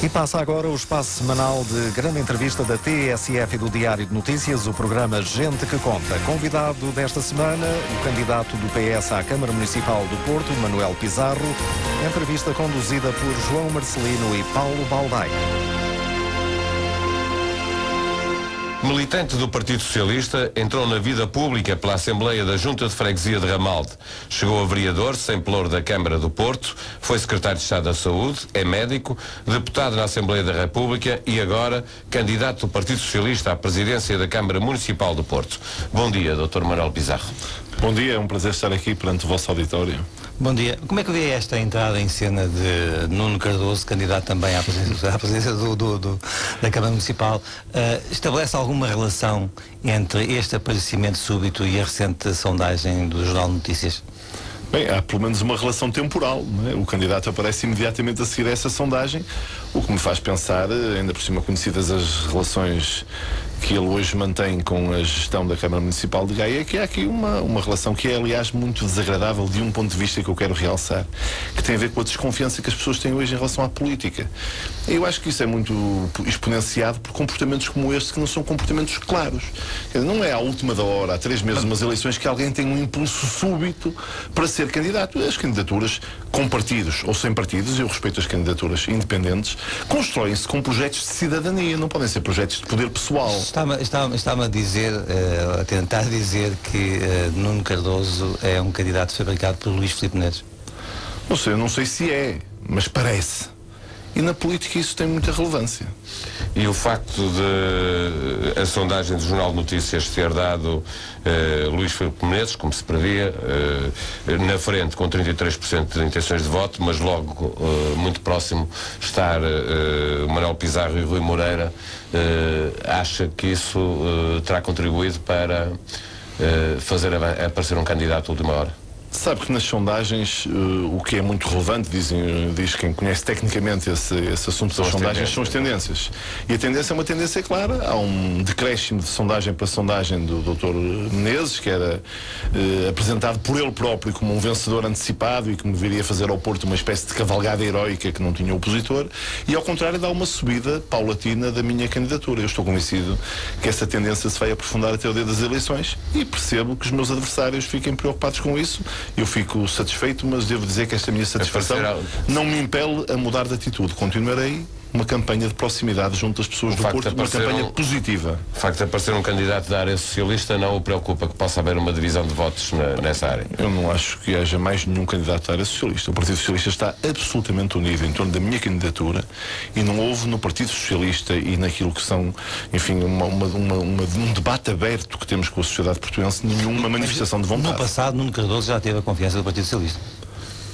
E passa agora o espaço semanal de grande entrevista da TSF e do Diário de Notícias, o programa Gente que Conta. Convidado desta semana, o candidato do PS à Câmara Municipal do Porto, Manuel Pizarro. Entrevista conduzida por João Marcelino e Paulo Baldaia. Militante do Partido Socialista, entrou na vida pública pela Assembleia da Junta de Freguesia de Ramalde. Chegou a vereador, sem pelour da Câmara do Porto, foi secretário de Estado da Saúde, é médico, deputado na Assembleia da República e agora candidato do Partido Socialista à presidência da Câmara Municipal do Porto. Bom dia, Dr. Manuel Pizarro. Bom dia, é um prazer estar aqui perante o vosso auditório. Bom dia. Como é que vê esta entrada em cena de Nuno Cardoso, candidato também à presidência, à presidência do, do, do, da Câmara Municipal? Uh, estabelece alguma relação entre este aparecimento súbito e a recente sondagem do Jornal Notícias? Bem, há pelo menos uma relação temporal. É? O candidato aparece imediatamente a seguir a essa sondagem, o que me faz pensar, ainda por cima conhecidas as relações que ele hoje mantém com a gestão da Câmara Municipal de Gaia, que há aqui uma, uma relação que é, aliás, muito desagradável de um ponto de vista que eu quero realçar, que tem a ver com a desconfiança que as pessoas têm hoje em relação à política. Eu acho que isso é muito exponenciado por comportamentos como este, que não são comportamentos claros. não é à última da hora, há três meses, umas eleições, que alguém tem um impulso súbito para ser candidato. As candidaturas com partidos ou sem partidos, eu respeito as candidaturas independentes, constroem-se com projetos de cidadania, não podem ser projetos de poder pessoal. Está-me está, está a dizer, uh, a tentar dizer que uh, Nuno Cardoso é um candidato fabricado por Luís Filipe Neves? Não sei, eu não sei se é, mas parece. E na política isso tem muita relevância. E o facto de a sondagem do Jornal de Notícias ter dado uh, Luís Filipe Menezes, como se previa, uh, na frente com 33% de intenções de voto, mas logo uh, muito próximo estar Manuel Pizarro e Rui Moreira, acha que isso terá contribuído para fazer aparecer um candidato à última hora? Sabe que nas sondagens uh, o que é muito relevante, dizem, diz quem conhece tecnicamente esse, esse assunto das sondagens, são as tendências. E a tendência é uma tendência clara. Há um decréscimo de sondagem para sondagem do Dr. Menezes, que era uh, apresentado por ele próprio como um vencedor antecipado e que me viria fazer ao Porto uma espécie de cavalgada heroica que não tinha opositor. E ao contrário, dá uma subida paulatina da minha candidatura. Eu estou convencido que essa tendência se vai aprofundar até o dia das eleições e percebo que os meus adversários fiquem preocupados com isso eu fico satisfeito, mas devo dizer que esta minha satisfação não me impele a mudar de atitude. Continuarei uma campanha de proximidade junto às pessoas o do Porto, uma campanha um, positiva. O facto de aparecer um candidato da área socialista não o preocupa que possa haver uma divisão de votos na, nessa área? Eu não acho que haja mais nenhum candidato da área socialista. O Partido Socialista está absolutamente unido em torno da minha candidatura e não houve no Partido Socialista e naquilo que são, enfim, uma, uma, uma, um debate aberto que temos com a sociedade portuguesa nenhuma manifestação de vontade. No passado, Nuno Cardoso já teve a confiança do Partido Socialista.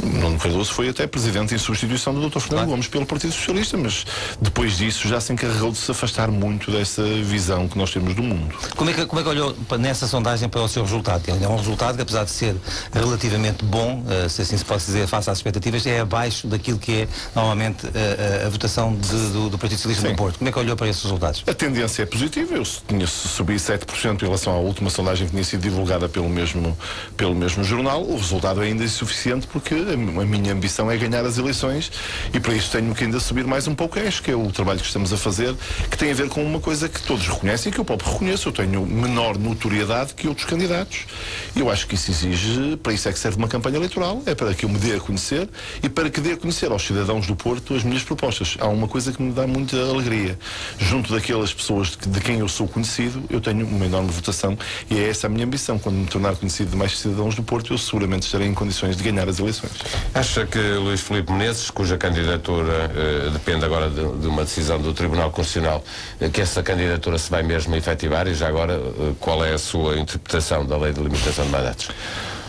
Nuno Cardoso foi até presidente em substituição do Dr. Fernando. Gomes pelo Partido Socialista, mas depois disso já se encarregou de se afastar muito dessa visão que nós temos do mundo. Como é que, como é que olhou nessa sondagem para o seu resultado? É um resultado que, apesar de ser relativamente bom, eh, se assim se pode dizer, face às expectativas, é abaixo daquilo que é normalmente a, eh, a, a votação de, do, do, Partido Socialista Sim. do Porto. Como é que olhou para esses resultados? A tendência é positiva. Eu tinha subido 7% em relação à última sondagem que tinha sido divulgada pelo mesmo, pelo mesmo jornal. O resultado é ainda insuficiente porque a minha ambição é ganhar as eleições e para isso tenho que ainda subir mais um pouco acho que é o trabalho que estamos a fazer, que tem a ver com uma coisa que todos reconhecem e que eu próprio reconheço. Eu tenho menor notoriedade que outros candidatos. E eu acho que isso exige, para isso é que serve uma campanha eleitoral, é para que eu me dê a conhecer e para que dê a conhecer aos cidadãos do Porto as minhas propostas. Há uma coisa que me dá muita alegria. Junto daquelas pessoas de, de quem eu sou conhecido, eu tenho uma enorme votação e é essa a minha ambição. Quando me tornar conhecido de mais cidadãos do Porto, eu seguramente estarei em condições de ganhar as eleições. Acha que Luís Filipe Menezes, cuja candidatura eh, depende agora de, de, uma decisão do Tribunal Constitucional, eh, que essa candidatura se vai mesmo efetivar e já agora eh, qual é a sua interpretação da lei de limitação de mandatos?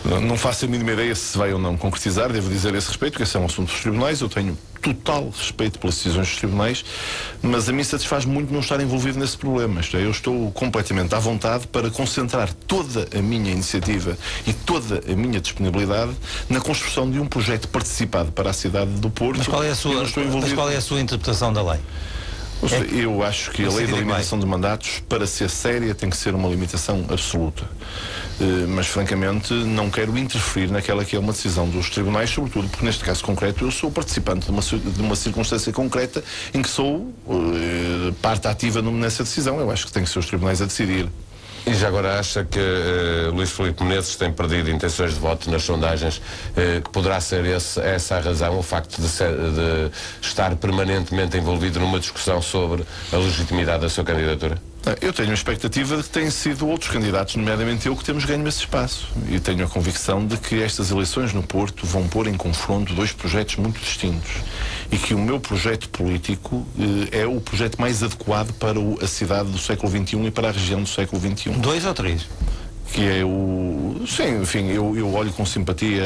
Não faço a mínima ideia se vai ou não concretizar, devo dizer a esse respeito, que esse é um assunto dos tribunais, eu tenho total respeito pelas decisões dos tribunais, mas a mim satisfaz muito não estar envolvido nesse problema. É, eu estou completamente à vontade para concentrar toda a minha iniciativa e toda a minha disponibilidade na construção de um projeto participado para a cidade do Porto. Mas qual é a sua, mas qual é a sua interpretação da lei? Seja, eu acho que a lei da limitação de mandatos, para ser séria, tem que ser uma limitação absoluta. Uh, mas, francamente, não quero interferir naquela que é uma decisão dos tribunais, sobretudo porque, neste caso concreto, eu sou participante de uma, de uma circunstância concreta em que sou uh, parte ativa nessa decisão. Eu acho que tem que ser os tribunais a decidir. E já agora acha que uh, Luís Filipe Menezes tem perdido intenções de voto nas sondagens, uh, que poderá ser esse, essa a razão, o facto de, ser, de estar permanentemente envolvido numa discussão sobre a legitimidade da sua candidatura? Eu tenho a expectativa de que tenham sido outros candidatos, nomeadamente eu, que temos ganho esse espaço. E tenho a convicção de que estas eleições no Porto vão pôr em confronto dois projetos muito distintos. E que o meu projeto político eh, é o projeto mais adequado para o, a cidade do século XXI e para a região do século XXI. Dois ou três? Que é o. Sim, enfim, eu, eu olho com simpatia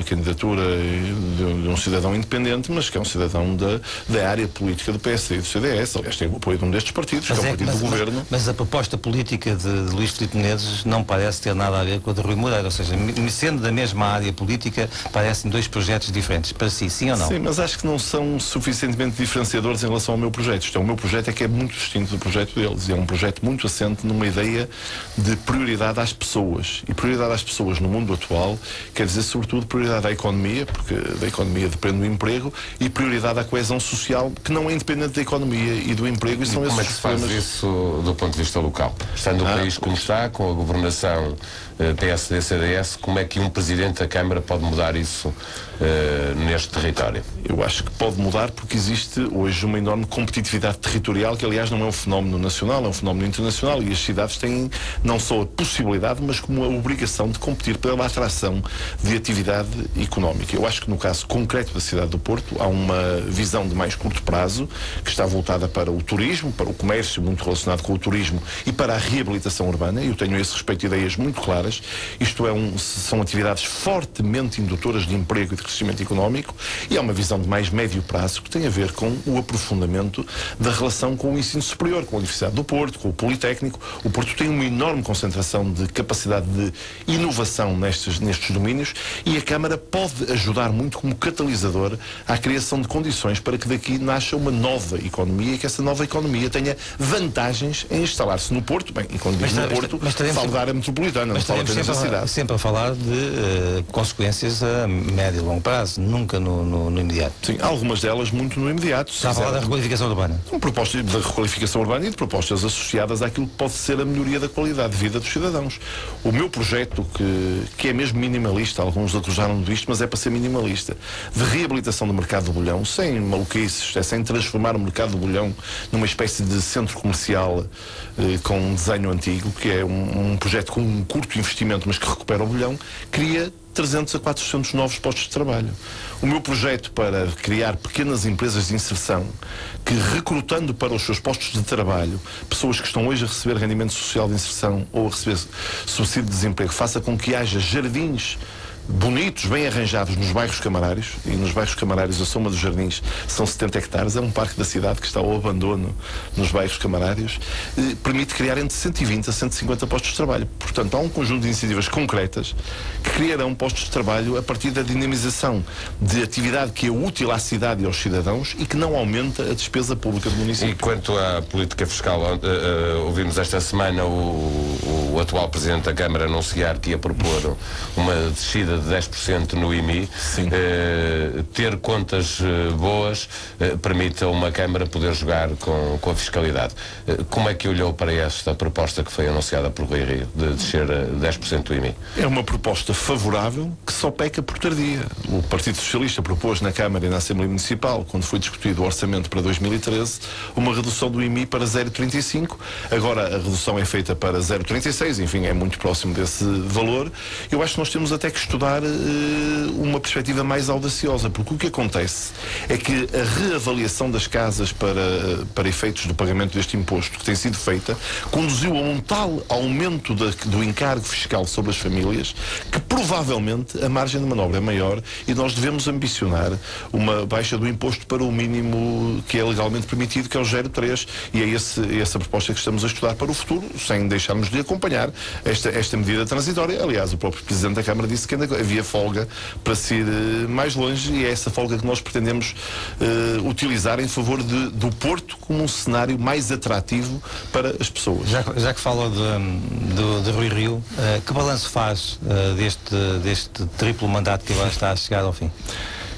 a candidatura de, de, um cidadão independente, mas que é um cidadão da, da área política do PSD e do CDS. Aliás, tem o apoio de um destes partidos, mas que é, é um partido mas, do mas, governo. Mas a proposta política de, de Luís Filipe Menezes não parece ter nada a ver com a de Rui Moreira, ou seja, sendo da mesma área política, parecem dois projetos diferentes. Para si, sim ou não? Sim, mas acho que não são suficientemente diferenciadores em relação ao meu projeto. Isto é, o meu projeto é que é muito distinto do projeto deles. E é um projeto muito assente numa ideia de prioridade às pessoas. E prioridade às pessoas no mundo atual quer dizer, sobretudo, prioridade à economia, porque da economia depende do emprego, e prioridade à coesão social, que não é independente da economia e do emprego. E, são como é que se faz isso do ponto de vista local? Estando ah, o país como está, com a governação eh, PSD-CDS, como é que um Presidente da Câmara pode mudar isso uh, neste território? Eu acho que pode mudar porque existe hoje uma enorme competitividade territorial, que aliás não é um fenómeno nacional, é um fenómeno internacional e as cidades têm não só a possibilidade, mas como a obrigação de competir pela atração de atividade económica. Eu acho que no caso concreto da cidade do Porto há uma visão de mais curto prazo que está voltada para o turismo, para o comércio muito relacionado com o turismo e para a reabilitação urbana. Eu tenho a esse respeito ideias muito claras isto é um, são atividades fortemente indutoras de emprego e de crescimento económico e é uma visão de mais médio prazo que tem a ver com o aprofundamento da relação com o ensino superior, com a Universidade do Porto, com o Politécnico. O Porto tem uma enorme concentração de capacidade de inovação nestes, nestes domínios e a Câmara pode ajudar muito como catalisador à criação de condições para que daqui nasça uma nova economia e que essa nova economia tenha vantagens em instalar-se no Porto. Bem, e quando diz no Porto, falo da área metropolitana, não falo apenas da cidade. Sempre a falar de uh, consequências a médio e longo prazo, nunca no, no, no, imediato. Sim, algumas delas muito no imediato. Está a falar da requalificação urbana? Um propósito da requalificação urbana e de propostas associadas àquilo que pode ser a melhoria da qualidade de vida dos cidadãos. O meu projeto, que, que é mesmo minimalista, alguns acusaram disto, mas é para ser minimalista, de reabilitação do mercado do bolhão, sem maluquices, é sem transformar o mercado do bolhão numa espécie de centro comercial eh, com um desenho antigo, que é um, um projeto com um curto investimento, mas que recupera o bolhão, cria 300 a 400 novos postos de trabalho. O meu projeto para criar pequenas empresas de inserção que, recrutando para os seus postos de trabalho pessoas que estão hoje a receber rendimento social de inserção ou a receber subsídio de desemprego, faça com que haja jardins bonitos, bem arranjados nos bairros camarários, e nos bairros camarários a soma dos jardins são 70 hectares, é um parque da cidade que está ao abandono nos bairros camarários, eh, permite criar entre 120 a 150 postos de trabalho. Portanto, há um conjunto de iniciativas concretas que criarão postos de trabalho a partir da dinamização de atividade que é útil à cidade e aos cidadãos e que não aumenta a despesa pública do município. E quanto à política fiscal, uh, uh, ouvimos esta semana o, o atual Presidente da Câmara anunciar que ia propor uma descida de 10% no IMI, eh, ter contas eh, boas eh, permite a uma Câmara poder jogar com, com a fiscalidade. Como é que olhou para esta proposta que foi anunciada por Rui Rio, de descer a 10% do IMI? É uma proposta favorável que só peca por tardia. O Partido Socialista propôs na Câmara e na Assembleia Municipal, quando foi discutido o orçamento para 2013, uma redução do IMI para 0,35. Agora a redução é feita para 0,36, enfim, é muito próximo desse valor. Eu acho que nós temos até que estudar uh, uma perspectiva mais audaciosa, porque o que acontece é que a reavaliação das casas para, para efeitos do pagamento deste imposto que tem sido feita conduziu a um tal aumento da, do encargo fiscal sobre as famílias que provavelmente a margem de manobra é maior e nós devemos ambicionar uma baixa do imposto para o mínimo que é legalmente permitido, que é o 0,3 e é esse, essa proposta que estamos a estudar para o futuro, sem deixarmos de acompanhar esta, esta medida transitória. Aliás, o próprio Presidente da Câmara disse que ainda havia folga para se ir uh, mais longe e é essa folga que nós pretendemos uh, utilizar em favor de, do Porto como um cenário mais atrativo para as pessoas. Já, já que falou de, de, de Rui Rio, uh, que balanço faz deste, deste triplo mandato que agora está a chegar ao fim?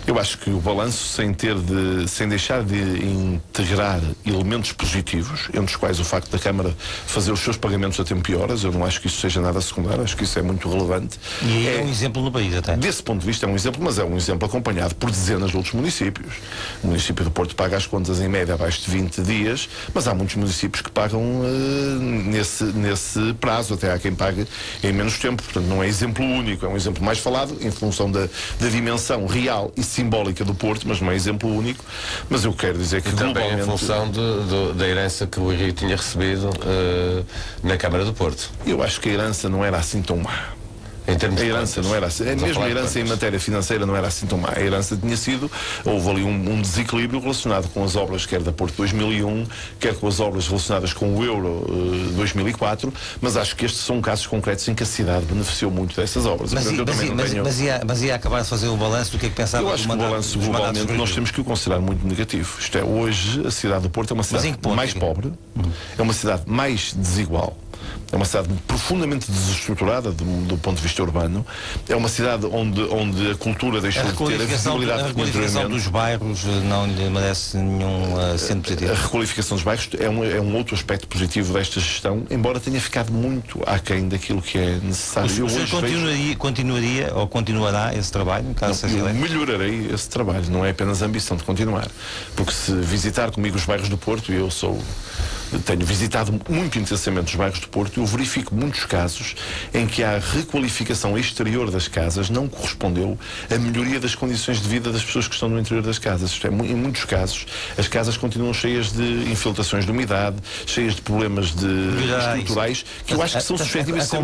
Eu acho que o balanço, sem ter de, sem deixar de integrar elementos positivos, entre os quais o facto da Câmara fazer os seus pagamentos a tempo e horas, eu não acho que isso seja nada secundário, acho que isso é muito relevante. E é, é um exemplo no país até. Desse ponto de vista é um exemplo, mas é um exemplo acompanhado por dezenas de outros municípios. O município do Porto paga as contas em média abaixo de 20 dias, mas há muitos municípios que pagam uh, nesse, nesse prazo, até há quem pague em menos tempo. Portanto, não é exemplo único, é um exemplo mais falado em função da, da dimensão real e simbólica do Porto, mas não é exemplo único. Mas eu quero dizer que e globalmente... em função de, de, da herança que o Rio tinha recebido uh, na Câmara do Porto. Eu acho que a herança não era assim tão má. Em termos a herança não era assim. Mesmo a herança em matéria financeira não era assim tão má. A herança tinha sido, houve ali um, um, desequilíbrio relacionado com as obras quer da Porto 2001, quer com as obras relacionadas com o Euro uh, eh, 2004, mas acho que estes são casos concretos em que a cidade beneficiou muito dessas obras. Mas, mas, mas, tenho... mas, ia, mas ia acabar de fazer o balanço do que é que pensava Eu acho que o balanço globalmente nós temos que o considerar muito negativo. Isto é, hoje a cidade do Porto é uma cidade mais pobre, é uma cidade mais desigual é uma cidade profundamente desestruturada do, do, ponto de vista urbano. É uma cidade onde, onde a cultura deixou a de ter a visibilidade A requalificação dos bairros eh, não lhe merece nenhum uh, sendo positivo. A requalificação dos bairros é um, é um outro aspecto positivo desta gestão, embora tenha ficado muito aquém daquilo que é necessário. O, senhor continuaria, vejo... continuaria ou continuará esse trabalho, caso não, eu melhorarei esse trabalho, não é apenas a ambição de continuar. Porque se visitar comigo os bairros do Porto, e eu sou tenho visitado muito intensamente os bairros do Porto e eu verifico muitos casos em que a requalificação exterior das casas não correspondeu à melhoria das condições de vida das pessoas que estão no interior das casas. Isto é, em muitos casos, as casas continuam cheias de infiltrações de umidade, cheias de problemas de estruturais que eu acho que são suscetíveis de ser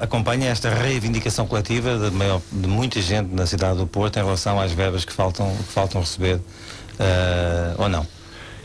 Acompanha esta reivindicação coletiva de, maior, de muita gente na cidade do Porto em relação às verbas que faltam, que faltam receber uh, ou não?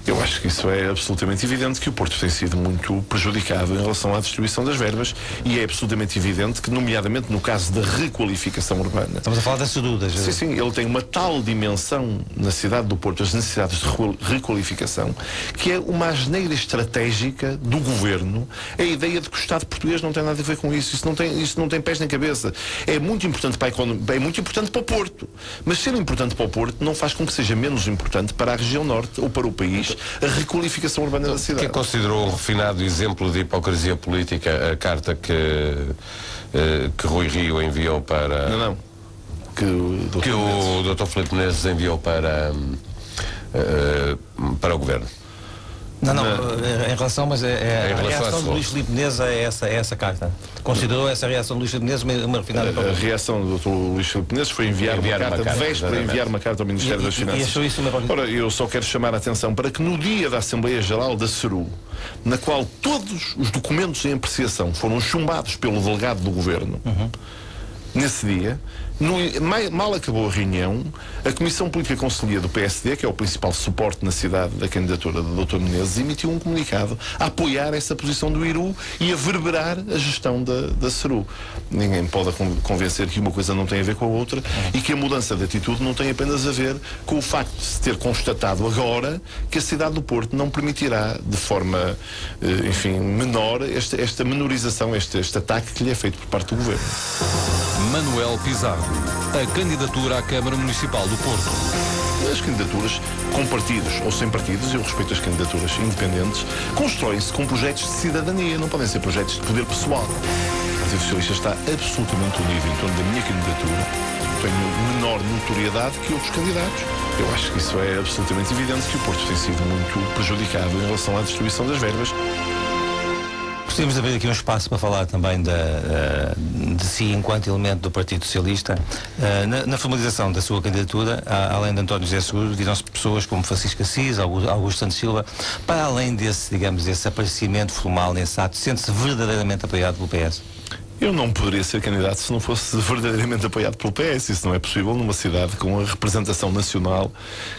Eu acho que isso é absolutamente evidente que o Porto tem sido muito prejudicado em relação à distribuição das verbas e é absolutamente evidente que, nomeadamente no caso da requalificação urbana. Estamos a falar das sedudas. Sim, sim, ele tem uma tal dimensão na cidade do Porto, as necessidades de requalificação, que é uma asneira estratégica do governo. A ideia de que o Estado português não tem nada a ver com isso. Isso não tem, isso não tem pés nem cabeça. É muito importante para a economia, é muito importante para o Porto. Mas ser importante para o Porto não faz com que seja menos importante para a região norte ou para o país a requalificação urbana da cidade. Quem considerou um refinado exemplo de hipocrisia política a carta que, eh, que Rui Rio enviou para. Não, não. Que o Dr. Que o Dr. Filipe Menezes enviou para, uh, para o Governo. Não, não, eh, em relação, mas é, é a reação de Luís Filipe Menezes é essa, é essa carta. Considerou essa reação de Luís Filipe Menezes uma, uma refinada a, a reação do Dr. Luís Filipe Menezes foi enviar, enviar uma, carta, uma carta para enviar uma carta ao Ministério e, das Finanças. E achou isso uma... Ora, eu só quero chamar a atenção para que no dia da Assembleia Geral da CERU, na qual todos os documentos em apreciação foram chumbados pelo delegado do Governo, uhum. nesse dia, no, mal acabou a reunião, a Comissão Política Conselhia do PSD, que é o principal suporte na cidade da candidatura do Dr. Menezes, emitiu um comunicado a apoiar essa posição do IRU e a verberar a gestão da, da CERU. Ninguém pode convencer que uma coisa não tem a ver com a outra e que a mudança de atitude não tem apenas a ver com o facto de se ter constatado agora que a cidade do Porto não permitirá de forma, eh, enfim, menor esta, esta menorização, este, este ataque que lhe é feito por parte do Governo. Manuel Pizarro a candidatura à Câmara Municipal do Porto. As candidaturas com partidos ou sem partidos, eu respeito as candidaturas independentes, constroem-se com projetos de cidadania, não podem ser projetos de poder pessoal. O Partido Socialista está absolutamente unido em torno da minha candidatura. Tenho menor notoriedade que outros candidatos. Eu acho que isso é absolutamente evidente que o Porto tem sido muito prejudicado em relação à distribuição das verbas. Gostaríamos de abrir aqui um espaço para falar também da, eh, de si enquanto elemento do Partido Socialista. Eh, na, formalização da sua candidatura, além de António José Seguro, viram-se pessoas como Francisco Assis, Augusto, Augusto Santos Silva. Para além desse, digamos, desse aparecimento formal nesse ato, sente-se verdadeiramente apoiado pelo PS? Eu não poderia ser candidato se não fosse verdadeiramente apoiado pelo PS. Isso não é possível numa cidade com a representação nacional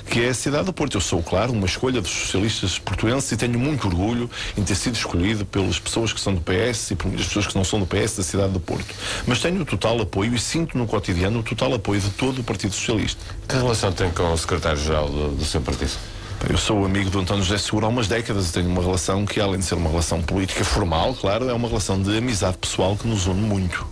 que é a cidade do Porto. Eu sou, claro, uma escolha dos socialistas portuenses e tenho muito orgulho em ter sido escolhido pelas pessoas que são do PS e muitas pessoas que não são do PS da cidade do Porto. Mas tenho o total apoio e sinto no cotidiano o total apoio de todo o Partido Socialista. Que relação tem com o secretário-geral do, do seu partido? Eu sou amigo do António José Seguro há umas décadas e tenho uma relação que, além de ser uma relação política formal, claro, é uma relação de amizade pessoal que nos une muito.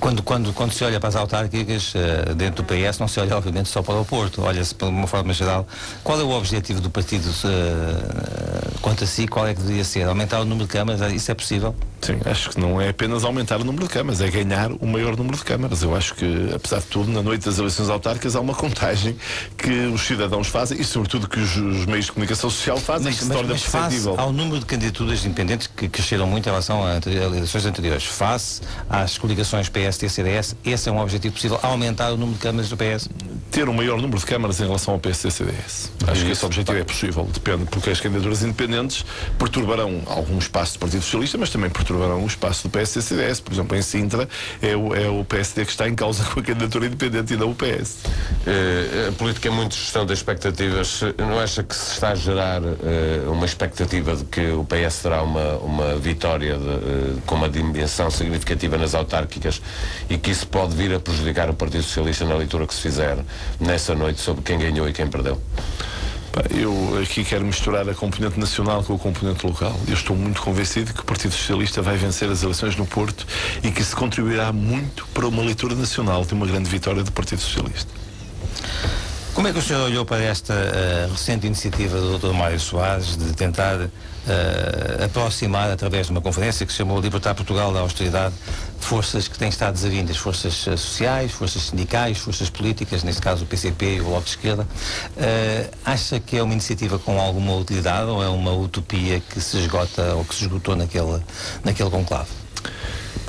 Quando, quando, quando se olha para as autárquicas, uh, dentro do PS, não se olha, obviamente, só para o Porto. Olha-se, de uma forma geral, qual é o objetivo do partido uh, quanto a si? Qual é que deveria ser? Aumentar o número de câmaras? Isso é possível? Sim, acho que não é apenas aumentar o número de câmaras, é ganhar o maior número de câmaras. Eu acho que, apesar de tudo, na noite das eleições autárquicas há uma contagem que os cidadãos fazem e, sobretudo, que os, os meios de comunicação social fazem mas, que se mas, torna mas perceptível. Face ao número de candidaturas independentes que cresceram muito em relação a eleições anteriores, face às coligações PS-TCDS, esse é um objetivo possível, aumentar o número de câmaras do PS? Ter um maior número de câmaras em relação ao PS-CDS. Acho que esse objetivo é possível, depende, porque as candidaturas independentes perturbarão algum espaço do Partido Socialista, mas também perturbarão o espaço do PSD-CDS. Por exemplo, em Sintra é o, é o PSD que está em causa com a candidatura independente e não o PS. Uh, a política é muito gestão das expectativas. Não acha que se está a gerar uh, uma expectativa de que o PS terá uma, uma vitória de, uh, com uma dimensão significativa nas autárquicas e que isso pode vir a prejudicar o Partido Socialista na leitura que se fizer nessa noite sobre quem ganhou e quem perdeu? Eu aqui quero misturar a componente nacional com a componente local. Eu estou muito convencido que o Partido Socialista vai vencer as eleições no Porto e que se contribuirá muito para uma leitura nacional de uma grande vitória do Partido Socialista. Como é que o senhor olhou para esta uh, recente iniciativa do Dr. Mário Soares de tentar uh, aproximar, através de uma conferência que se chamou Libertar Portugal da Austeridade, forças que têm estado desavindas, forças uh, sociais, forças sindicais, forças políticas, neste caso o PCP e o Bloco de Esquerda. acha que é uma iniciativa com alguma utilidade ou é uma utopia que se esgota ou que se esgotou naquele, naquele conclave?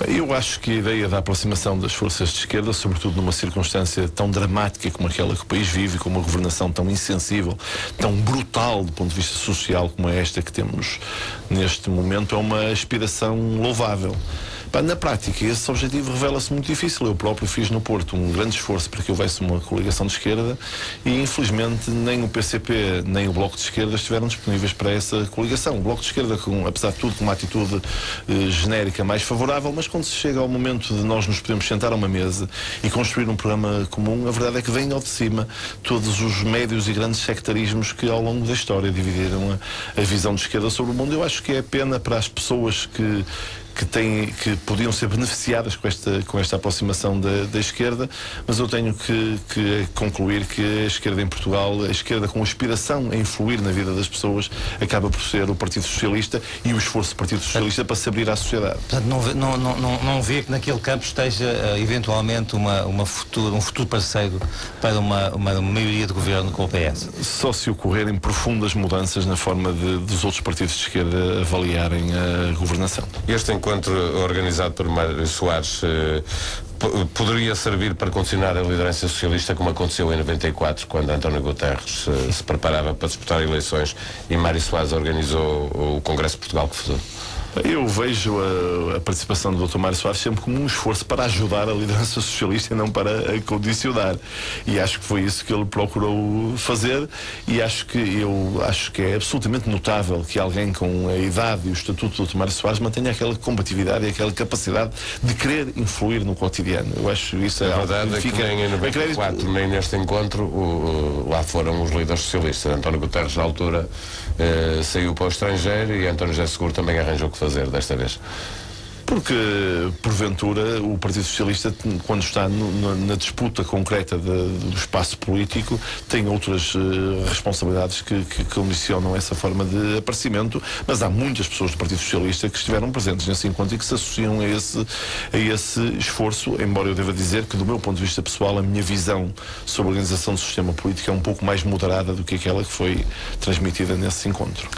Eu acho que a ideia da aproximação das forças de esquerda, sobretudo numa circunstância tão dramática como aquela que o país vive, com uma governação tão insensível, tão brutal do ponto de vista social como é esta que temos neste momento, é uma aspiração louvável. Na prática, esse objetivo revela-se muito difícil. Eu próprio fiz no Porto um grande esforço para que houvesse uma coligação de esquerda e, infelizmente, nem o PCP nem o Bloco de Esquerda estiveram disponíveis para essa coligação. O Bloco de Esquerda, com, apesar de tudo, com uma atitude eh, genérica mais favorável, mas quando se chega ao momento de nós nos podemos sentar a uma mesa e construir um programa comum, a verdade é que vem ao de cima todos os médios e grandes sectarismos que, ao longo da história, dividiram a, a visão de esquerda sobre o mundo. Eu acho que é pena para as pessoas que que, têm, que podiam ser beneficiadas com esta, com esta aproximação da, da esquerda, mas eu tenho que, que, concluir que a esquerda em Portugal, a esquerda com aspiração a influir na vida das pessoas, acaba por ser o Partido Socialista e o esforço do Partido Socialista para se abrir à sociedade. Portanto, não vê, não, não, não vê que naquele campo esteja uh, eventualmente uma, uma futuro, um futuro parceiro para uma, uma, uma, maioria de governo com o PS? Só se ocorrerem profundas mudanças na forma de, dos outros partidos de esquerda avaliarem a governação. Este encontro organizado por Mário Soares eh, poderia servir para condicionar a liderança socialista como aconteceu em 94 quando António Guterres eh, se preparava para disputar eleições e Mário Soares organizou o Congresso de Portugal que fez. Eu vejo a, a, participação do Dr. Mário Soares sempre como um esforço para ajudar a liderança socialista e não para a condicionar. E acho que foi isso que ele procurou fazer e acho que eu acho que é absolutamente notável que alguém com a idade e o estatuto do Dr. Mário Soares mantenha aquela combatividade e aquela capacidade de querer influir no cotidiano. Eu acho isso é a verdade é que nem em 94, nem neste encontro o, o, lá foram os líderes socialistas. António Guterres na altura saiu para o estrangeiro e António José Seguro também arranjou o que fazer desta vez. Porque, porventura, o Partido Socialista, quando está no, na disputa concreta de, do espaço político, tem outras uh, responsabilidades que, que, condicionam essa forma de aparecimento, mas há muitas pessoas do Partido Socialista que estiveram presentes nesse encontro e que se associam a esse, a esse esforço, embora eu deva dizer que, do meu ponto de vista pessoal, a minha visão sobre a organização do sistema político é um pouco mais moderada do que aquela que foi transmitida nesse encontro.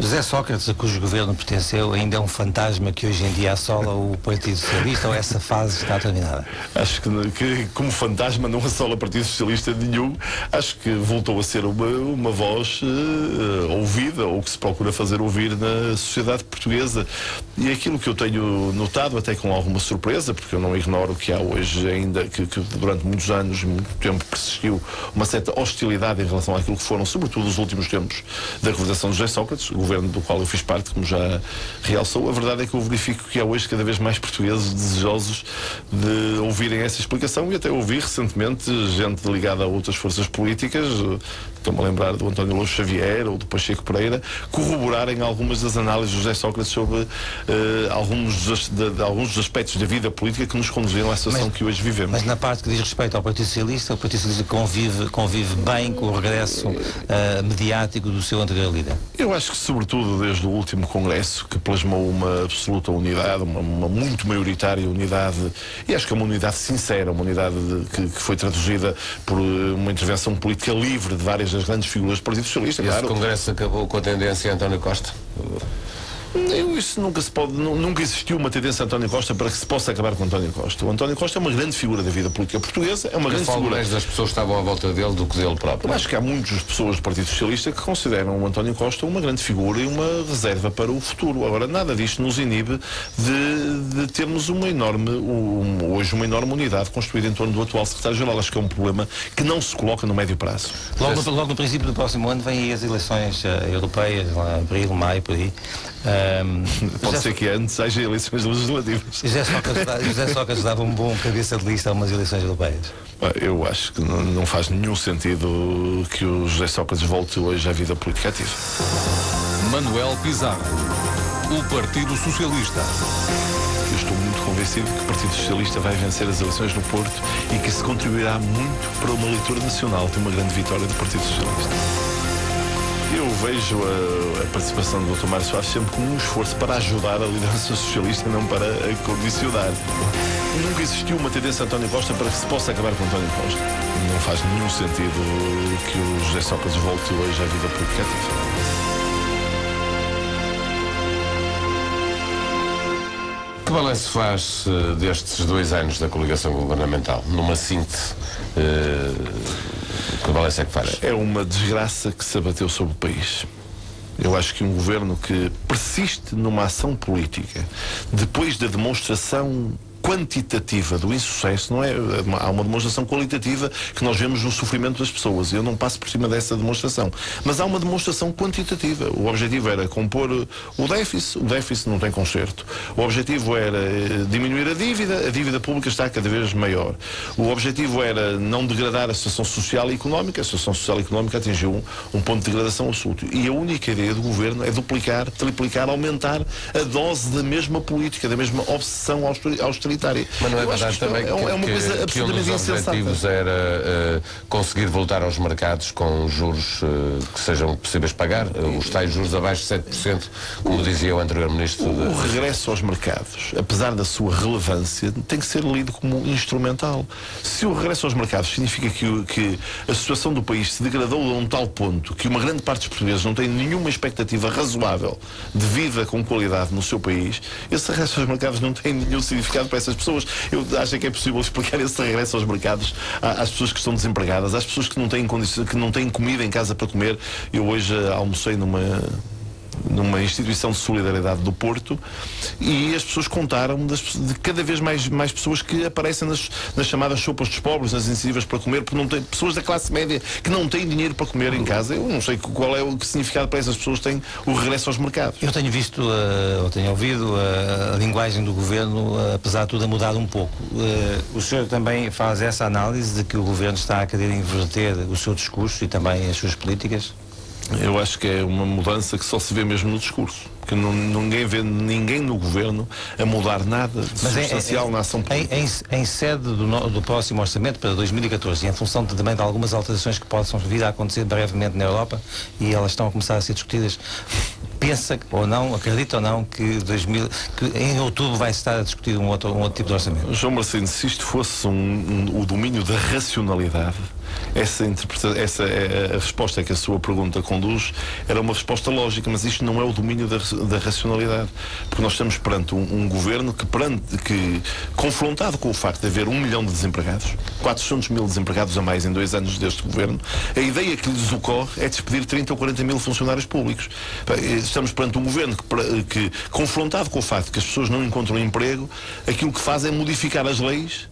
José Sócrates, a cujo governo pertenceu, ainda é um fantasma que hoje em dia assola o Partido Socialista ou essa fase está terminada? Acho que, que como fantasma não assola Partido Socialista nenhum. Acho que voltou a ser uma, uma voz uh, ouvida ou que se procura fazer ouvir na sociedade portuguesa. E aquilo que eu tenho notado, até com alguma surpresa, porque eu não ignoro que há hoje ainda, que, que durante muitos anos, muito tempo persistiu uma certa hostilidade em relação àquilo que foram, sobretudo, os últimos tempos da governação de José Sócrates, governo do qual eu fiz parte, como já realçou. A verdade é que eu verifico que há hoje cada vez mais portugueses desejosos de ouvirem essa explicação e até ouvi recentemente gente ligada a outras forças políticas, estou-me a lembrar do António Lourdes Xavier ou do Pacheco Pereira, corroborarem algumas das análises de José Sócrates sobre uh, alguns, dos, de, de, alguns dos aspectos da vida política que nos conduziram à situação mas, que hoje vivemos. Mas na parte que diz respeito ao Partido Socialista, o Partido Socialista convive, convive bem com o regresso uh, mediático do seu anterior líder? Eu acho que, sobretudo, desde o último Congresso, que plasmou uma absoluta unidade, uma, uma muito maioritária unidade, e acho que é uma unidade sincera, uma unidade de, que, que, foi traduzida por eh, uma intervenção política livre de várias das grandes figuras do Partido Socialista. Esse claro. Congresso acabou com a tendência António Costa? Eu, isso nunca se pode, nunca existiu uma tendência a António Costa para que se possa acabar com António Costa. O António Costa é uma grande figura da vida política portuguesa, é uma grande figura. mais das pessoas que estavam à volta dele do que dele próprio. Eu acho que há muitas pessoas do Partido Socialista que consideram o António Costa uma grande figura e uma reserva para o futuro. Agora, nada disto nos inibe de, de termos uma enorme, um, hoje uma enorme unidade construída em torno do atual secretário-geral. Acho que é um problema que não se coloca no médio prazo. Logo, logo no princípio do próximo ano vêm as eleições uh, europeias, lá, abril, maio, por aí. Um, Pode ser que antes haja eleições legislativas. José Sócrates, José Sócrates dava um bom cabeça de lista a umas eleições europeias. Eu acho que não, não faz nenhum sentido que o José Sócrates volte hoje à vida política ativa. Manuel Pizarro, o Partido Socialista. Eu estou muito convencido que o Partido Socialista vai vencer as eleições no Porto e que isso contribuirá muito para uma leitura nacional de uma grande vitória do Partido Socialista. Eu vejo a, a participação do. Mário Soares sempre como um esforço para ajudar a liderança socialista, não para a condicionar. Nunca existiu uma tendência a António Costa para que se possa acabar com António Costa. Não faz nenhum sentido que o José Sócrates volte hoje à vida política Que balanço faz uh, destes dois anos da coligação governamental? Numa síntese, uh, é que faz? É uma desgraça que se abateu sobre o país. Eu acho que um governo que persiste numa ação política depois da demonstração quantitativa do insucesso, não é? Há uma demonstração qualitativa que nós vemos no sofrimento das pessoas. Eu não passo por cima dessa demonstração. Mas há uma demonstração quantitativa. O objetivo era compor o déficit, o déficit não tem conserto. O objetivo era eh, diminuir a dívida, a dívida pública está cada vez maior. O objetivo era não degradar a situação social e económica, a situação social e económica atingiu um, um ponto de degradação absoluto. E a única ideia do governo é duplicar, triplicar, aumentar a dose da mesma política, da mesma obsessão autoritária mas não é verdade também que, é, uma que, coisa que um dos objetivos era uh, conseguir voltar aos mercados com juros uh, que sejam possíveis pagar, uh, os tais juros abaixo de 7%, como dizia o anterior ministro. O, o regresso aos mercados, apesar da sua relevância, tem que ser lido como instrumental. Se o regresso aos mercados significa que, que a situação do país se degradou a um tal ponto que uma grande parte dos portugueses não tem nenhuma expectativa razoável de vida com qualidade no seu país, esse regresso aos mercados não tem nenhum significado para essa essas pessoas. Eu acho que é possível explicar esse regresso aos mercados às pessoas que estão desempregadas, às pessoas que não têm, que não têm comida em casa para comer. Eu hoje almocei numa numa instituição de solidariedade do Porto e as pessoas contaram das, de cada vez mais, mais pessoas que aparecem nas, nas chamadas sopas dos pobres, nas iniciativas para comer, porque não tem, pessoas da classe média que não têm dinheiro para comer em casa. Eu não sei qual é o que significado para essas pessoas tem o regresso aos mercados. Eu tenho visto, uh, ou tenho ouvido uh, a linguagem do governo, uh, apesar de tudo, a mudar um pouco. o senhor também faz essa análise de que o governo está a querer inverter o seu discurso e também as suas políticas? Eu acho que é uma mudança que só se vê mesmo no discurso. Porque não, ninguém vê ninguém no governo a mudar nada de Mas substancial em, em, na ação política. Em, em, sede do, do, próximo orçamento para 2014 e em função de, também de algumas alterações que possam vir a acontecer brevemente na Europa e elas estão a começar a ser discutidas, pensa ou não, acredita ou não que, 2000, que em outubro vai estar a discutir um outro, um outro tipo de orçamento? João Marcelino, se isto fosse um, um, o domínio da racionalidade essa, essa é a resposta que a sua pergunta conduz era uma resposta lógica, mas isto não é o domínio da, da racionalidade. Porque nós estamos perante um, um governo que, perante, que, confrontado com o facto de haver um milhão de desempregados, 400 mil desempregados a mais em dois anos deste governo, a ideia que lhes ocorre é despedir 30 ou 40 mil funcionários públicos. Estamos perante um governo que, que confrontado com o facto de que as pessoas não encontram emprego, aquilo que faz é modificar as leis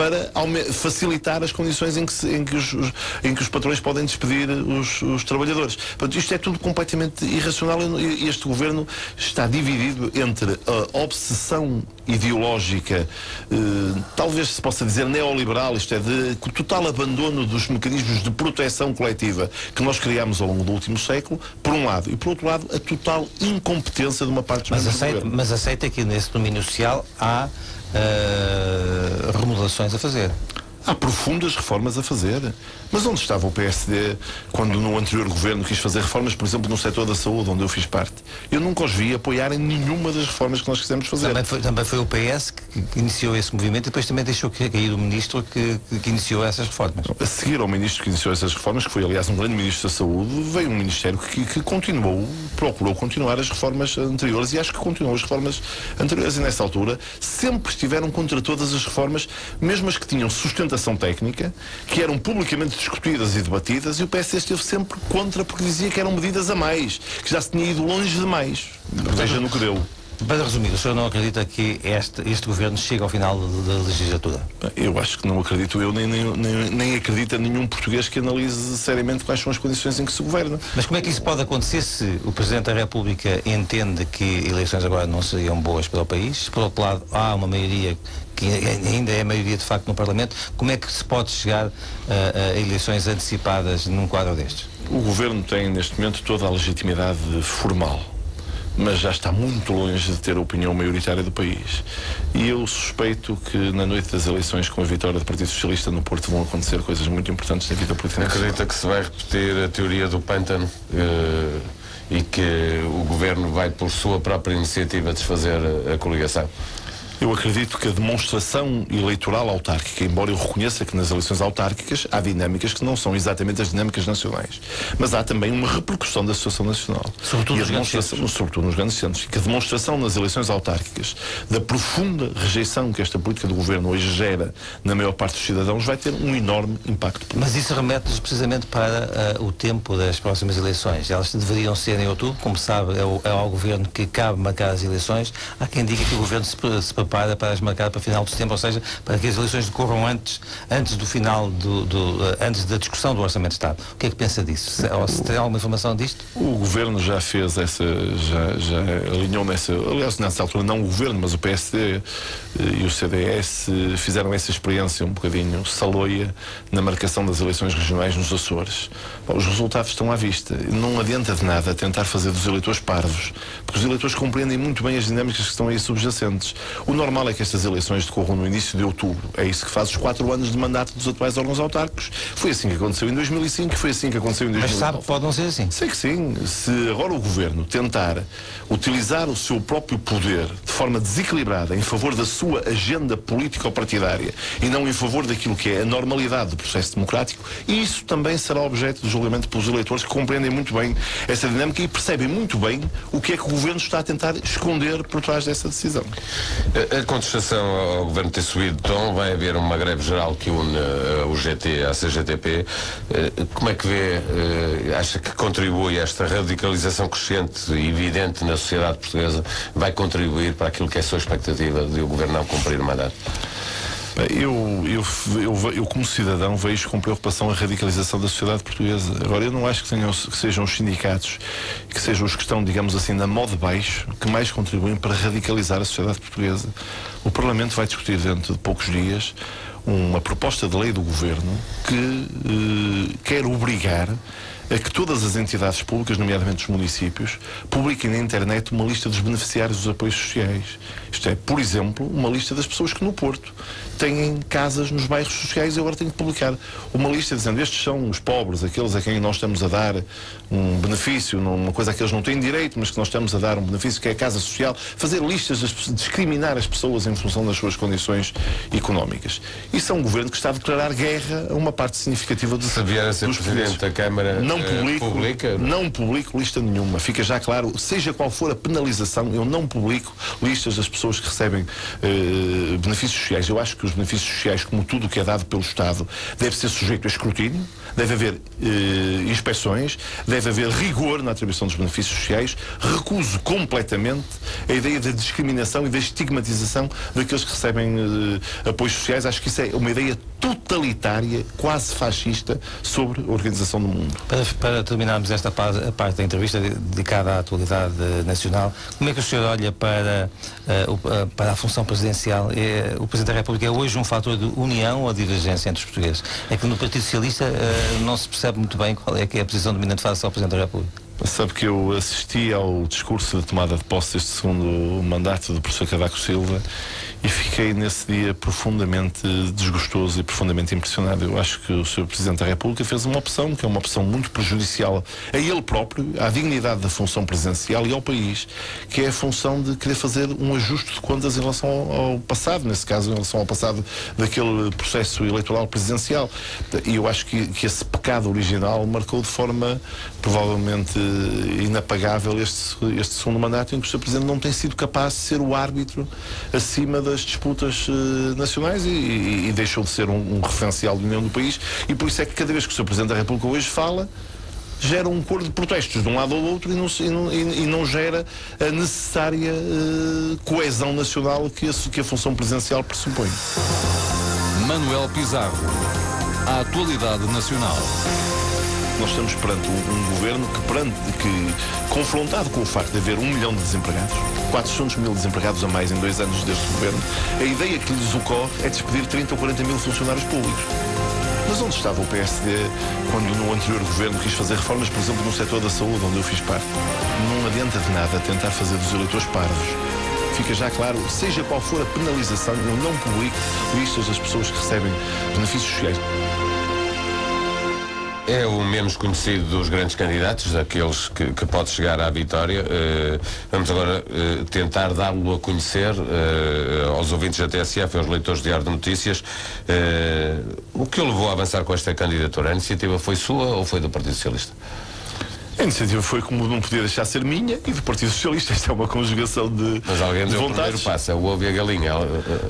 para facilitar as condições em que, se, em que, os, os, em que os patrões podem despedir os, os, trabalhadores. Portanto, isto é tudo completamente irracional e este governo está dividido entre a obsessão ideológica, eh, talvez se possa dizer neoliberal, isto é, de total abandono dos mecanismos de proteção coletiva que nós criámos ao longo do último século, por um lado, e por outro lado, a total incompetência de uma parte dos mas aceita, Mas aceita que nesse domínio social há uh, remodelações a fazer. Há profundas reformas a fazer. Mas onde estava o PSD quando no anterior governo quis fazer reformas, por exemplo, no setor da saúde, onde eu fiz parte? Eu nunca os vi apoiarem nenhuma das reformas que nós quisemos fazer. Também foi, também foi o PS que, iniciou esse movimento e depois também deixou cair o ministro que, que, iniciou essas reformas. A seguir ao ministro que iniciou essas reformas, que foi aliás um grande ministro da saúde, veio um ministério que, que continuou, procurou continuar as reformas anteriores e acho que continuou as reformas anteriores. E nessa altura sempre estiveram contra todas as reformas, mesmo as que tinham sustentação técnica, que eram publicamente discutidas e debatidas e o PS esteve sempre contra porque dizia que eram medidas a mais, que já se tinha ido longe demais. Veja no que deu. Para resumir, o senhor não acredita que este, este governo chega ao final da legislatura? Eu acho que não acredito eu, nem, nem, nem, nem acredita nenhum português que analise seriamente quais são as condições em que se governa. Mas como é que isso pode acontecer se o Presidente da República entende que eleições agora não seriam boas para o país? Por outro lado, há uma maioria que ainda é a maioria de facto no Parlamento, como é que se pode chegar a, a eleições antecipadas num quadro destes? O Governo tem neste momento toda a legitimidade formal mas já está muito longe de ter a opinião maioritária do país. E eu suspeito que na noite das eleições, com a vitória do Partido Socialista no Porto, vão acontecer coisas muito importantes na vida política. Acredita que se vai repetir a teoria do pântano uh, e que o governo vai, por sua própria iniciativa, desfazer a coligação? Eu acredito que a demonstração eleitoral autárquica, embora eu reconheça que nas eleições autárquicas há dinâmicas que não são exatamente as dinâmicas nacionais, mas há também uma repercussão da situação nacional. Sobretudo, nos grandes centros. sobretudo nos grandes centros. Que a demonstração nas eleições autárquicas da profunda rejeição que esta política do governo hoje gera na maior parte dos cidadãos vai ter um enorme impacto político. Mas isso remete-nos precisamente para uh, o tempo das próximas eleições. Elas deveriam ser em outubro, como sabe, é, o, é ao governo que cabe marcar as eleições. Há quem diga que o governo se, se prepara para as marcar para final de setembro, ou seja, para que as eleições decorram antes, antes do final, do, do eh, antes da discussão do Orçamento de Estado. O que é que pensa disso? Se, ou se tem alguma informação disto? O Governo já fez essa, já, já alinhou nessa, aliás, nessa altura não o Governo, mas o PSD eh, e o CDS fizeram essa experiência um bocadinho saloia na marcação das eleições regionais nos Açores. Bom, os resultados estão à vista. Não adianta de nada tentar fazer dos eleitores parvos, porque os eleitores compreendem muito bem as dinâmicas que estão aí subjacentes. O normal é que estas eleições decorram no início de outubro. É isso que faz os quatro anos de mandato dos atuais órgãos autárquicos. Foi assim que aconteceu em 2005 e foi assim que aconteceu em 2009. Mas sabe que pode não ser assim? Sei que sim. Se agora o Governo tentar utilizar o seu próprio poder de forma desequilibrada em favor da sua agenda político-partidária e não em favor daquilo que é a normalidade do processo democrático, isso também será objeto de julgamento pelos eleitores que compreendem muito bem essa dinâmica e percebem muito bem o que é que o Governo está a tentar esconder por trás dessa decisão. A, contestação ao Governo ter subido de tom, vai haver uma greve geral que une uh, o GT à CGTP. Uh, como é que vê, uh, acha que contribui esta radicalização crescente e evidente na sociedade portuguesa, vai contribuir para aquilo que é a sua expectativa de o Governo não cumprir o mandato? Eu, eu, eu, eu, como cidadão, vejo com preocupação a radicalização da sociedade portuguesa. Agora, eu não acho que, tenham, que sejam os sindicatos, que sejam os que estão, digamos assim, na moda baixo, que mais contribuem para radicalizar a sociedade portuguesa. O Parlamento vai discutir dentro de poucos dias uma proposta de lei do Governo que eh, quer obrigar a que todas as entidades públicas, nomeadamente os municípios, publiquem na internet uma lista dos beneficiários dos apoios sociais. Isto é, por exemplo, uma lista das pessoas que no Porto têm casas nos bairros sociais e agora têm que publicar uma lista dizendo estes são os pobres, aqueles a quem nós estamos a dar um benefício, uma coisa a que eles não têm direito, mas que nós estamos a dar um benefício que é a casa social, fazer listas, discriminar as pessoas em função das suas condições económicas. Isso é um governo que está a declarar guerra a uma parte significativa do Se vier a ser Presidente da Câmara, não publico, publica? Não publico lista nenhuma. Fica já claro, seja qual for a penalização, eu não publico listas das pessoas que recebem uh, benefícios sociais. Eu acho que os benefícios sociais, como tudo o que é dado pelo Estado, deve ser sujeito a escrutínio, deve haver uh, inspeções, deve haver rigor na atribuição dos benefícios sociais. Recuso completamente a ideia da discriminação e da estigmatização daqueles que recebem uh, apoios sociais. Acho que isso é uma ideia totalitária, quase fascista, sobre a organização do mundo. Para, para terminarmos esta parte, parte, da entrevista dedicada à atualidade nacional, como é que o senhor olha para, uh, para a função presidencial? É, o Presidente da República é hoje um fator de união ou divergência entre os portugueses? É que no Partido Socialista uh, não se percebe muito bem qual é que é a posição dominante face ao Presidente da República. Sabe que eu assisti ao discurso de tomada de posse deste segundo mandato do professor Cavaco Silva e fiquei nesse dia profundamente desgostoso e profundamente impressionado. Eu acho que o Sr. Presidente da República fez uma opção que é uma opção muito prejudicial a ele próprio, à dignidade da função presidencial e ao país, que é a função de querer fazer um ajuste de contas em relação ao, passado, nesse caso, em relação ao passado daquele processo eleitoral presidencial. E eu acho que, que esse pecado original marcou de forma provavelmente inapagável este, este segundo mandato em que o Sr. Presidente não tem sido capaz de ser o árbitro acima das disputas uh, nacionais e, e, e, deixou de ser um, um referencial de união do país e por isso é que cada vez que o Sr. Presidente da República hoje fala gera um coro de protestos de um lado ao outro e não, e não, e não gera a necessária uh, coesão nacional que a, que a função presidencial pressupõe. Manuel Pizarro. A atualidade nacional nós estamos perante um, um, governo que, perante, que, confrontado com o facto de haver um milhão de desempregados, 400 mil desempregados a mais em dois anos deste governo, a ideia que lhes ocorre é despedir 30 ou 40 mil funcionários públicos. Mas onde estava o PSD quando no anterior governo quis fazer reformas, por exemplo, no setor da saúde, onde eu fiz parte? Não adianta de nada tentar fazer dos eleitores parvos. Fica já claro, seja qual for a penalização, eu não publico listas das pessoas que recebem benefícios sociais. É o menos conhecido dos grandes candidatos, daqueles que, que pode chegar à vitória. Uh, vamos agora uh, tentar dá-lo a conhecer uh, aos ouvintes da TSF aos leitores de Diário de Notícias. o que o levou a avançar com esta candidatura? A iniciativa foi sua ou foi do Partido Socialista? A iniciativa foi como não podia deixar ser minha e do Partido Socialista. Esta é uma conjugação de. Mas alguém de deu vontades. o primeiro passo, é o ovo e a galinha.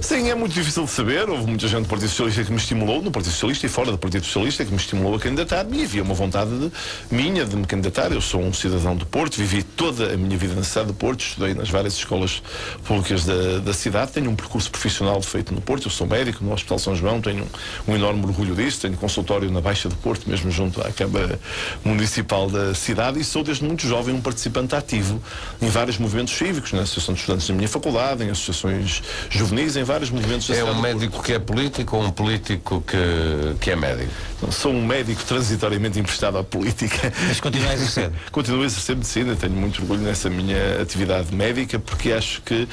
Sim, é muito difícil de saber. Houve muita gente do Partido Socialista que me estimulou, no Partido Socialista e fora do Partido Socialista, que me estimulou a candidatar-me e havia uma vontade de, minha de me candidatar. Eu sou um cidadão do Porto, vivi toda a minha vida na cidade do Porto, estudei nas várias escolas públicas da, da cidade, tenho um percurso profissional feito no Porto, eu sou médico no Hospital São João, tenho um, um enorme orgulho disso, tenho consultório na Baixa do Porto, mesmo junto à Câmara Municipal da cidade e sou desde muito jovem um participante ativo em vários movimentos cívicos, na Associação de Estudantes da minha faculdade, em associações juvenis, em vários movimentos da É um médico que é político ou um político que, que é médico? Sou um médico transitoriamente emprestado à política. Mas continua a exercer? Continuo a exercer medicina, tenho muito orgulho nessa minha atividade médica, porque acho que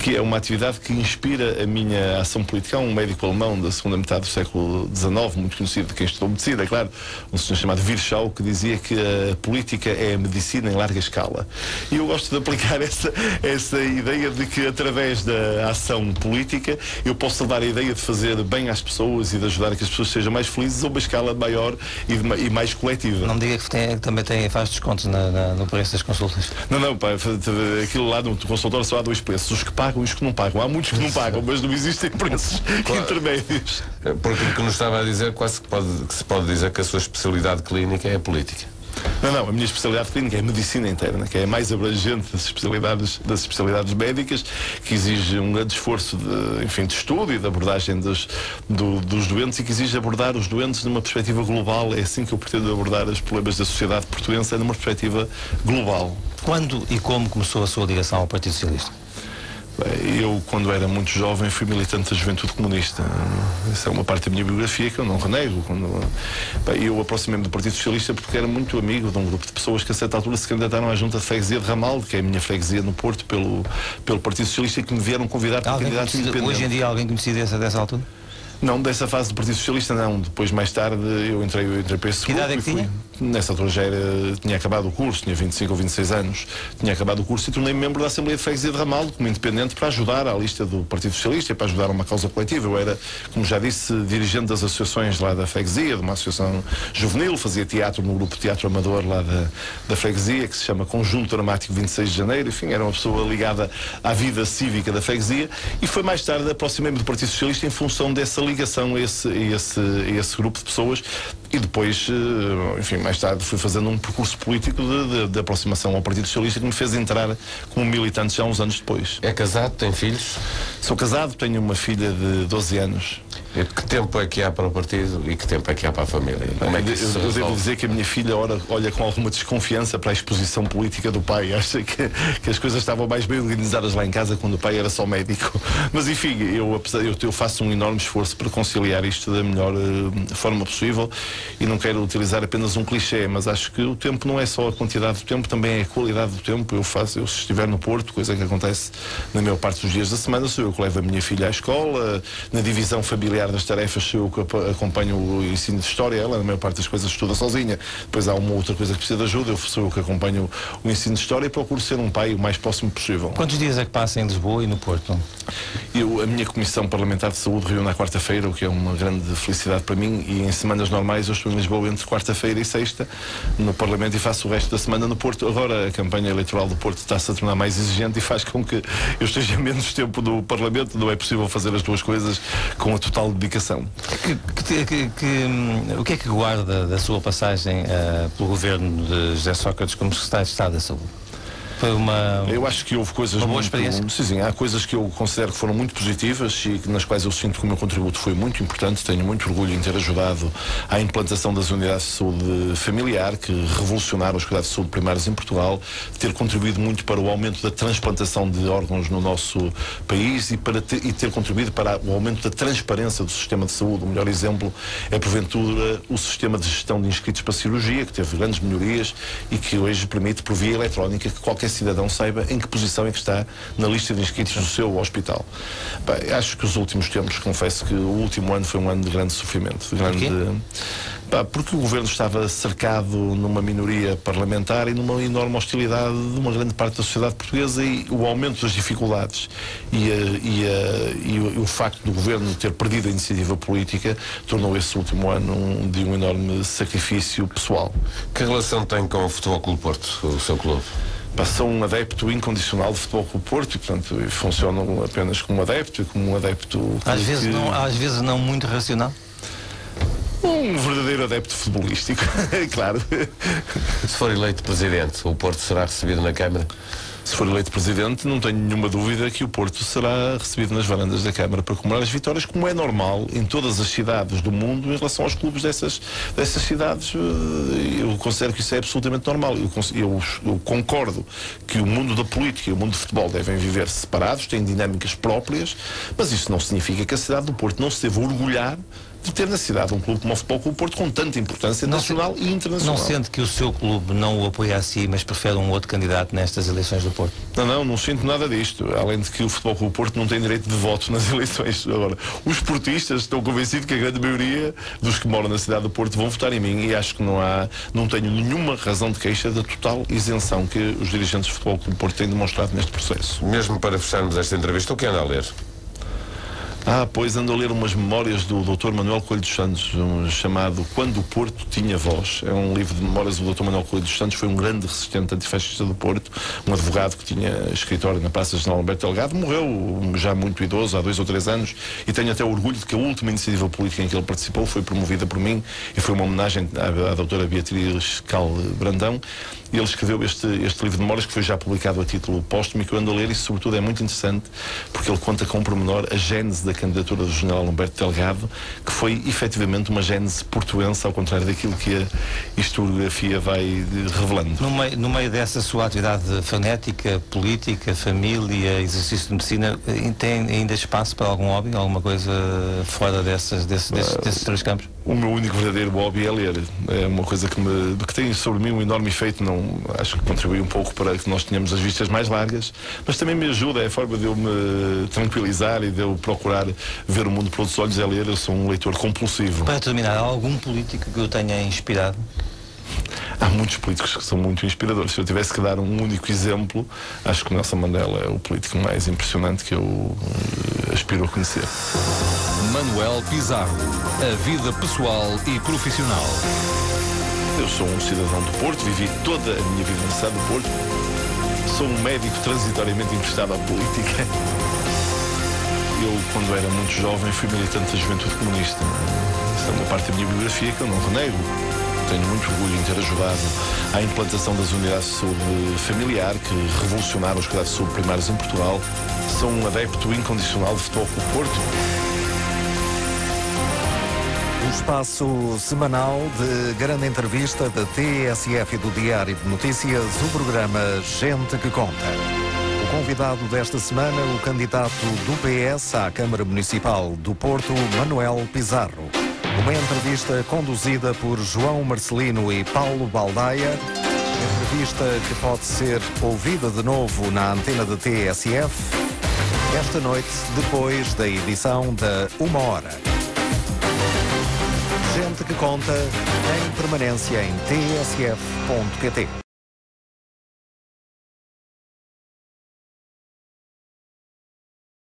que é uma atividade que inspira a minha ação política. Há um médico alemão da segunda metade do século XIX, muito conhecido de quem estudou medicina, é claro, um senhor chamado Virchow, que dizia que a política é a medicina em larga escala. E eu gosto de aplicar essa, essa ideia de que através da ação política eu posso levar a ideia de fazer bem às pessoas e de ajudar a que as pessoas sejam mais felizes a uma escala maior e, de, e mais coletiva. Não diga que tem, também tem, faz descontos na, na, no preço das consultas. Não, não, pá, aquilo lá no consultório só há dois preços. Os que pagam pagam e os que não pagam. Há muitos que não pagam, mas não existem preços claro. intermédios. Porque o que nos estava a dizer, quase que, pode, que se pode dizer que a sua especialidade clínica é a política. Não, não, a minha especialidade clínica é a medicina interna, que é a mais abrangente das especialidades, das especialidades médicas, que exige um grande esforço de, enfim, de estudo e de abordagem dos, do, dos doentes e que exige abordar os doentes numa perspectiva global. É assim que eu pretendo abordar os problemas da sociedade portuguesa, é numa perspectiva global. Quando e como começou a sua ligação ao Partido Socialista? Eu, quando era muito jovem, fui militante da Juventude Comunista. Essa é uma parte da minha biografia que eu não renego. Quando... Eu aproximei-me do Partido Socialista porque era muito amigo de um grupo de pessoas que, a certa altura, se candidataram à Junta de Freguesia de Ramalde, que é a minha freguesia no Porto, pelo, pelo Partido Socialista, e que me vieram convidar para candidato independente. Hoje em dia, alguém conhecido dessa, dessa altura? Não, dessa fase do Partido Socialista, não. Depois, mais tarde, eu entrei, eu entrei para esse Que idade é que fui, tinha? Nessa altura já era, tinha acabado o curso, tinha 25 ou 26 anos, tinha acabado o curso e tornei-me membro da Assembleia de Freguesia de Ramalho, como independente, para ajudar à lista do Partido Socialista e para ajudar a uma causa coletiva. Eu era, como já disse, dirigente das associações lá da Freguesia, de uma associação juvenil, fazia teatro no grupo Teatro Amador lá da, da Freguesia, que se chama Conjunto Dramático 26 de Janeiro, enfim, era uma pessoa ligada à vida cívica da Freguesia. E foi mais tarde aproximei-me do Partido Socialista em função dessa ligação a esse, a esse, a esse grupo de pessoas. E depois, eh, enfim, mais tarde fui fazendo um percurso político de, de, de, aproximação ao Partido Socialista que me fez entrar como militante já uns anos depois. É casado? Tem filhos? Sou casado, tenho uma filha de 12 anos. Que tempo é que há para o partido e que tempo é que há para a família? Como é que isso eu, eu devo dizer que a minha filha ora, olha com alguma desconfiança para a exposição política do pai. Acha que, que as coisas estavam mais bem organizadas lá em casa quando o pai era só médico. Mas enfim, eu, eu, eu faço um enorme esforço para conciliar isto da melhor uh, forma possível e não quero utilizar apenas um clichê, mas acho que o tempo não é só a quantidade do tempo, também é a qualidade do tempo. Eu faço, eu se estiver no Porto, coisa que acontece na maior parte dos dias da semana, sou eu que levo a minha filha à escola, na divisão familiar das tarefas sou eu acompanho o ensino de história, ela na maior parte das coisas estuda sozinha. Depois há uma outra coisa que precisa de ajuda, eu sou eu que acompanho o ensino de história e procuro ser um pai o mais próximo possível. Quantos dias é que passa em Lisboa e no Porto? Eu, a minha Comissão Parlamentar de Saúde reúne na quarta-feira, o que é uma grande felicidade para mim, e em semanas normais eu estou em Lisboa entre quarta-feira e sexta no Parlamento e faço o resto da semana no Porto. Agora a campanha eleitoral do Porto está-se a tornar mais exigente e faz com que eu esteja menos tempo no Parlamento, não é possível fazer as duas coisas com a total dedicação. Que, que, que, o que é que guarda da sua passagem uh, pelo governo de José Sócrates como secretário de Estado da Saúde? Foi uma. Eu acho que houve coisas. Uma boa muito, experiência. Sim, sim, há coisas que eu considero que foram muito positivas e nas quais eu sinto que o meu contributo foi muito importante. Tenho muito orgulho em ter ajudado à implantação das unidades de saúde familiar, que revolucionaram os cuidados de saúde primários em Portugal, ter contribuído muito para o aumento da transplantação de órgãos no nosso país e, para ter, e ter contribuído para o aumento da transparência do sistema de saúde. O melhor exemplo é, porventura, o sistema de gestão de inscritos para cirurgia, que teve grandes melhorias e que hoje permite, por via eletrónica, que qualquer cidadão saiba em que posição é que está na lista de inscritos do seu hospital. Bem, acho que os últimos tempos, confesso que o último ano foi um ano de grande sofrimento. De grande, Pá, porque o governo estava cercado numa minoria parlamentar e numa enorme hostilidade de uma grande parte da sociedade portuguesa e o aumento das dificuldades e, a, e, a, e, o, e, o, facto do governo ter perdido a iniciativa política tornou esse último ano um, de um enorme sacrifício pessoal. Que relação tem com o Futebol Clube Porto, o seu clube? Passou um adepto incondicional de futebol com o Porto e, portanto, funcionam apenas como adepto e como um adepto. Às, vezes, que... não, às vezes não muito racional? Um verdadeiro adepto futebolístico, claro. Se for eleito presidente, o Porto será recebido na Câmara? Se for eleito presidente, não tenho nenhuma dúvida que o Porto será recebido nas varandas da Câmara para comemorar as vitórias, como é normal em todas as cidades do mundo em relação aos clubes dessas, dessas cidades. Eh, eu considero que isso é absolutamente normal. Eu, eu, eu concordo que o mundo da política e o mundo do futebol devem viver separados, têm dinâmicas próprias, mas isso não significa que a cidade do Porto não se deva orgulhar de ter na cidade um clube como o Futebol Clube Porto com tanta importância não nacional se, e internacional. Não sente que o seu clube não o apoia a si, mas prefere um outro candidato nestas eleições do Porto? Não, não, não sinto nada disto. Além de que o Futebol Clube Porto não tem direito de voto nas eleições. Agora, os portistas estão convencidos que a grande maioria dos que moram na cidade do Porto vão votar em mim e acho que não há, não tenho nenhuma razão de queixa da total isenção que os dirigentes do Futebol Clube Porto têm demonstrado neste processo. Mesmo para fecharmos esta entrevista, o que anda a ler? Ah, pois ando a ler umas memórias do Dr. Manuel Coelho dos Santos, um, chamado Quando o Porto Tinha Voz. É um livro de memórias do Dr. Manuel Coelho dos Santos, foi um grande resistente antifascista do Porto, um advogado que tinha escritório na Praça General Alberto Delgado, morreu já muito idoso, há dois ou três anos, e tenho até orgulho de que a última iniciativa política em que ele participou foi promovida por mim e foi uma homenagem à, à doutora Beatriz Cal Brandão. E ele escreveu este, este livro de memórias que foi já publicado a título póstumo e que eu ando a ler e sobretudo é muito interessante porque ele conta com um pormenor a gênese da da candidatura do general Humberto Delgado, que foi efetivamente uma gênese portuense, ao contrário daquilo que a historiografia vai revelando. No meio, no meio dessa sua atividade fanética, política, família, exercício de medicina, eh, tem ainda espaço para algum hobby, alguma coisa fora dessas, desses, desses, desses três campos? O meu único verdadeiro hobby é ler. É uma coisa que, me, que tem sobre mim um enorme efeito. Não, acho que contribui um pouco para que nós tenhamos as vistas mais largas, mas também me ajuda, é a forma de eu me tranquilizar e de eu procurar ver o mundo por outros olhos é ler. Eu sou um leitor compulsivo. Para terminar, há algum político que eu tenha inspirado? há muitos políticos que são muito inspiradores. Se eu tivesse que dar um único exemplo, acho que Nelson Mandela é o político mais impressionante que eu uh, aspiro a conhecer. Manuel Pizarro, a vida pessoal e profissional. Eu sou um cidadão do Porto, vivi toda a minha vida na cidade do Porto. Sou um médico transitoriamente emprestado à política. Eu, quando era muito jovem, fui militante da Juventude Comunista. Isso é uma parte da minha biografia que eu não renego tenho muito orgulho em ter ajudado à implantação das unidades de saúde familiar que revolucionaram os cuidados de saúde primários em Portugal. Sou um adepto incondicional de futebol com o Porto. O espaço semanal de grande entrevista da TSF e do Diário de Notícias, o programa Gente que Conta. O convidado desta semana, o candidato do PS à Câmara Municipal do Porto, Manuel Pizarro. Uma entrevista conduzida por João Marcelino e Paulo Baldaia. Entrevista que pode ser ouvida de novo na antena da TSF esta noite, depois da edição da Uma Hora. Gente que conta em permanência em tsf.pt.